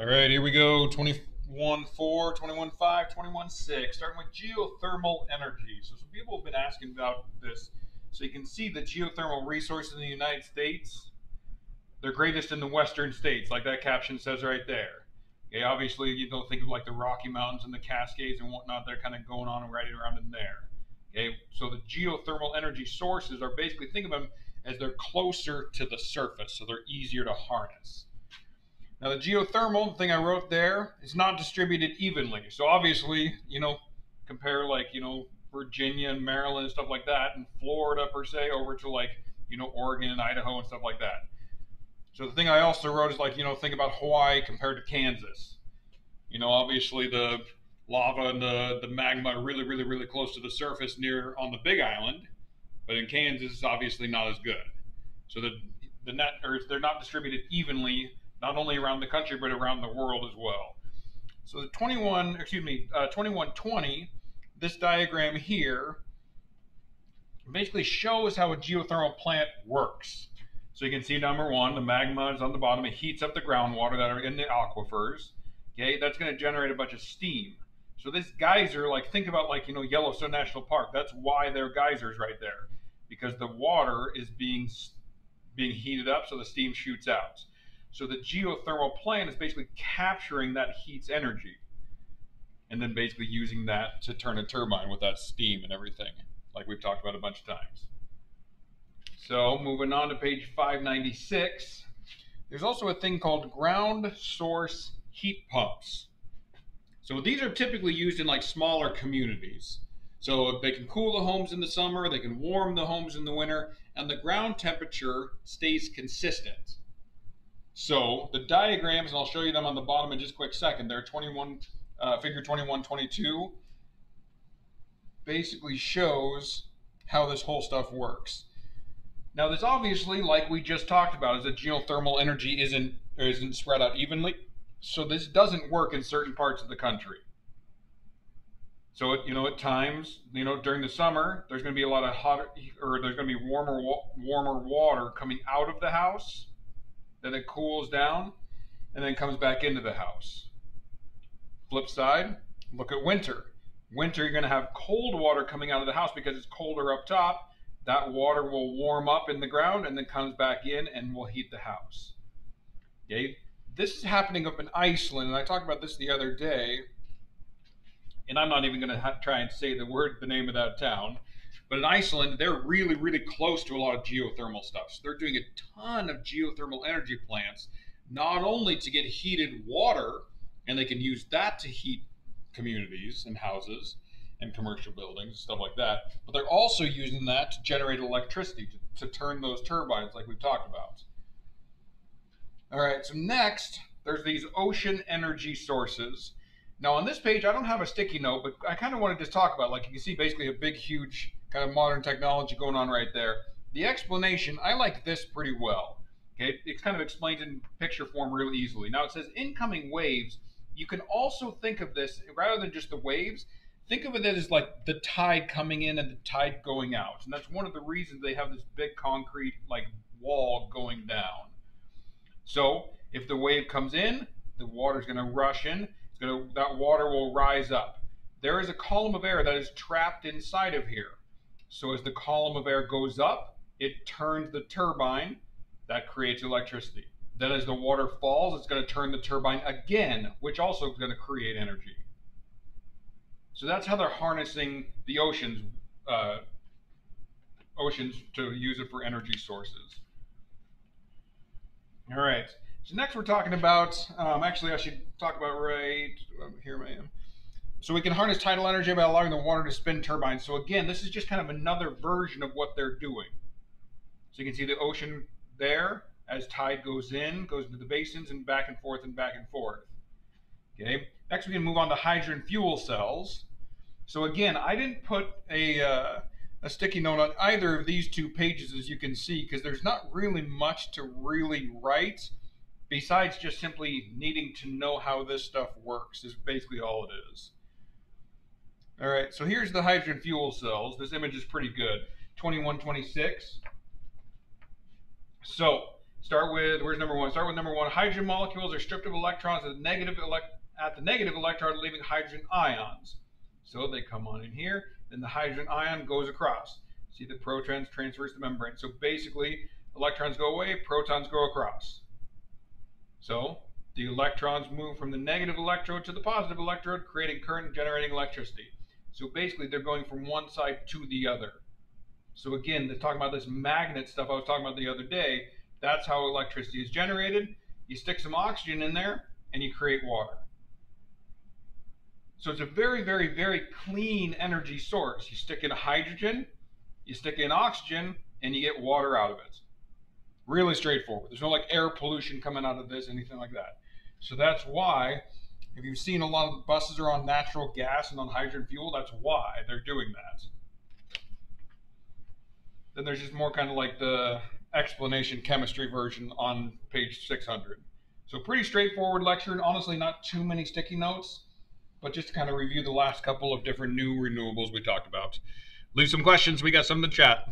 All right, here we go. 21 4, 21 5, 21 6. Starting with geothermal energy. So, some people have been asking about this. So, you can see the geothermal resources in the United States. They're greatest in the western states, like that caption says right there. Okay, obviously, you don't think of like the Rocky Mountains and the Cascades and whatnot. They're kind of going on right around in there. Okay, so the geothermal energy sources are basically, think of them as they're closer to the surface, so they're easier to harness. Now the geothermal thing I wrote there is not distributed evenly. So obviously, you know, compare like, you know, Virginia and Maryland and stuff like that and Florida per se over to like, you know, Oregon and Idaho and stuff like that. So the thing I also wrote is like, you know, think about Hawaii compared to Kansas. You know, obviously the lava and the, the magma are really, really, really close to the surface near on the big island, but in Kansas it's obviously not as good. So the the net or they're not distributed evenly not only around the country but around the world as well. So the 21, excuse me, uh, 2120, this diagram here basically shows how a geothermal plant works. So you can see number one, the magma is on the bottom. It heats up the groundwater that are in the aquifers. Okay, that's going to generate a bunch of steam. So this geyser, like think about like you know Yellowstone National Park. That's why there are geysers right there, because the water is being being heated up, so the steam shoots out. So the geothermal plant is basically capturing that heat's energy and then basically using that to turn a turbine with that steam and everything, like we've talked about a bunch of times. So moving on to page 596, there's also a thing called ground source heat pumps. So these are typically used in like smaller communities. So they can cool the homes in the summer, they can warm the homes in the winter, and the ground temperature stays consistent. So the diagrams, and I'll show you them on the bottom in just a quick second, they're 21, uh, figure 21, 22, basically shows how this whole stuff works. Now this obviously, like we just talked about, is that geothermal energy isn't, isn't spread out evenly. So this doesn't work in certain parts of the country. So, you know, at times, you know, during the summer, there's going to be a lot of hot, or there's going to be warmer, warmer water coming out of the house then it cools down, and then comes back into the house. Flip side, look at winter. Winter, you're going to have cold water coming out of the house because it's colder up top. That water will warm up in the ground and then comes back in and will heat the house. Okay? This is happening up in Iceland, and I talked about this the other day. And I'm not even going to try and say the word, the name of that town. But in Iceland, they're really, really close to a lot of geothermal stuff. So they're doing a ton of geothermal energy plants, not only to get heated water, and they can use that to heat communities and houses and commercial buildings, and stuff like that, but they're also using that to generate electricity, to, to turn those turbines like we've talked about. All right, so next, there's these ocean energy sources. Now on this page, I don't have a sticky note, but I kind of wanted to talk about, like you can see basically a big, huge kind of modern technology going on right there. The explanation, I like this pretty well. Okay, it's kind of explained in picture form real easily. Now it says incoming waves. You can also think of this rather than just the waves. Think of it as like the tide coming in and the tide going out, and that's one of the reasons they have this big concrete like wall going down. So if the wave comes in, the water is going to rush in. It's going to that water will rise up. There is a column of air that is trapped inside of here. So as the column of air goes up, it turns the turbine. That creates electricity. Then as the water falls, it's going to turn the turbine again, which also is going to create energy. So that's how they're harnessing the oceans, uh, oceans to use it for energy sources. All right. So next we're talking about, um, actually I should talk about right, um, here I am. So we can harness tidal energy by allowing the water to spin turbines. So again, this is just kind of another version of what they're doing. So you can see the ocean there as tide goes in, goes into the basins and back and forth and back and forth. Okay. Next, we can move on to hydrogen fuel cells. So again, I didn't put a, uh, a sticky note on either of these two pages, as you can see, because there's not really much to really write besides just simply needing to know how this stuff works is basically all it is. All right, so here's the hydrogen fuel cells. This image is pretty good. 2126. So Start with where's number one? Start with number one. Hydrogen molecules are stripped of electrons at the negative elect at the negative electron, leaving hydrogen ions. So they come on in here, then the hydrogen ion goes across. See the protons transverse the membrane. So basically, electrons go away, protons go across. So the electrons move from the negative electrode to the positive electrode, creating current generating electricity. So basically, they're going from one side to the other. So again, they're talking about this magnet stuff I was talking about the other day. That's how electricity is generated. You stick some oxygen in there, and you create water. So it's a very, very, very clean energy source. You stick in hydrogen, you stick in oxygen, and you get water out of it. Really straightforward. There's no like air pollution coming out of this, anything like that. So that's why, if you've seen a lot of the buses are on natural gas and on hydrogen fuel, that's why they're doing that. Then there's just more kind of like the explanation chemistry version on page 600. So pretty straightforward lecture, and honestly not too many sticky notes, but just to kind of review the last couple of different new renewables we talked about. Leave some questions. We got some in the chat.